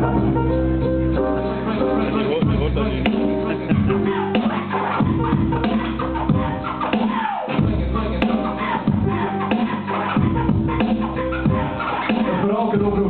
Je hoort dat niet. Het verhaal gaat over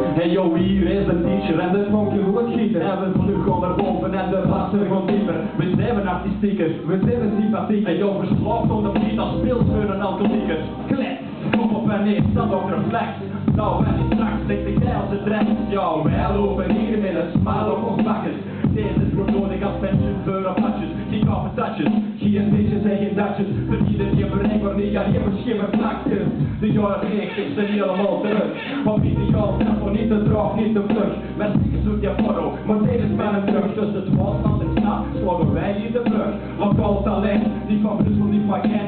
Hey yo, hier is een teacher en de goed schieten. En we vliegen naar boven en de vasten gewoon dieper. We zijn artistieker, we zijn sympathiek. En yo, verslaafd onder Piet als speelsfeur en alcoholieker. Klep, kom op en neer, stand op reflex. Nou, en die straks ligt de keil ze trek. Yo, wij lopen hier met een smaal op ons bakken. Deze De jaren 90 zijn helemaal terug. De jaren tempo niet te droog, niet te vlug. Met stickers zoek je foto, maar dit is mijn terug. Tussen het was van de stad, slagen wij hier de brug. Lokaal talent, die van Brussel niet van.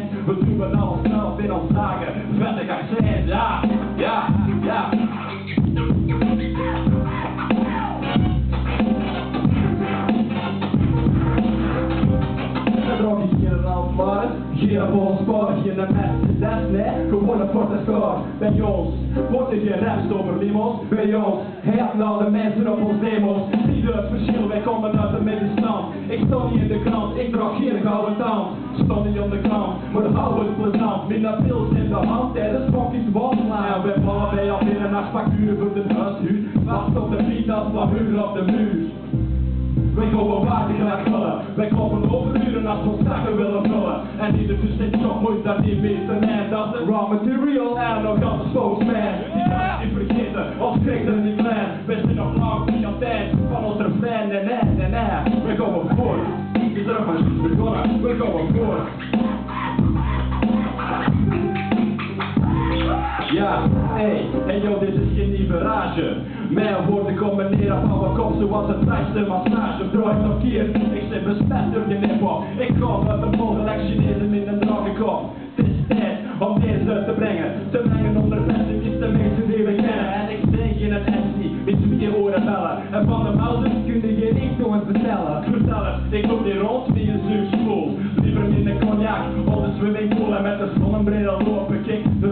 Mercedes, nee, gewoon een forte score. Bij ons wordt er geen raps over limo's, bij ons het nou de mensen op ons demos. Zie het verschil, wij komen uit de middenstand. Ik sta niet in de krant, ik draag geen gouden tand. Sta niet aan de kant, maar hou het plezant. Met pils in de hand tijdens fucking wandelen. En wij vallen bij al binnen voor de huishuur. Wacht op de fiets van huur op de muur. Wij komen overuren als we ons zakken willen vullen. En ieder zit zo mooi dat die meeste man. Dat is raw material en nog een spokesman. Die vergeten, krijgt er niet klein. We zijn nog lang niet aan tijd van ons refrein. Nee, nee, nee, nee. We komen voor. Is er maar begonnen, we komen voor. Hey, hey yo, dit is geen nieuwe rage. Mijn woorden komen neer op mijn kop zoals het beste massage. Draai nog keer, ik zit besmet door je nippo. Ik kom met een vol Chinezen in een dragenkop. Het is tijd om deze uit te brengen. Te brengen onder die de mensen die we kennen. En ik zeg in een MC, met twee oren bellen. En van de melders kun je niet nog eens vertellen. Vertellen, ik loop hier rond met je zuurspoel. Liever in een cognac, op de swimmingpool. En met de zonnebril lopen de wc-bril.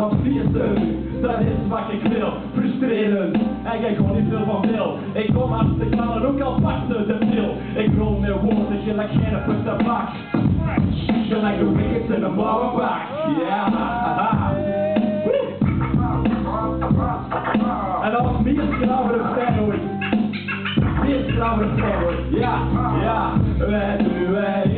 Want steun, dat is wat ik wil. Frustrerend, en ik gewoon niet veel van wil. Ik kom als de knallen, ook al pakte de pil. Ik rol met woorden, gelijk geen punt bak. Gelijk de wickets in een blauwe bak. Ja. En dat was meer fan ooit. Meer fan ooit. Ja, ja. Wij doen wij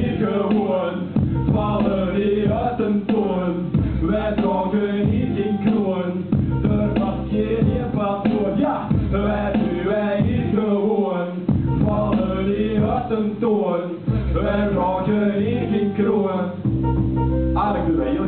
vatten står för raken i fickroen. Arguja